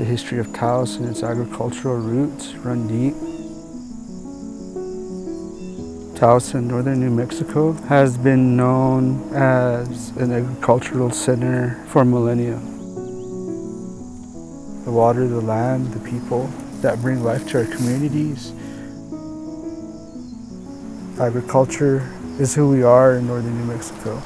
The history of Taos and its agricultural roots run deep. Taos in northern New Mexico has been known as an agricultural center for millennia. The water, the land, the people that bring life to our communities. Agriculture is who we are in northern New Mexico.